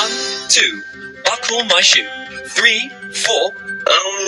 One, two, buckle my shoe. Three, four, I'm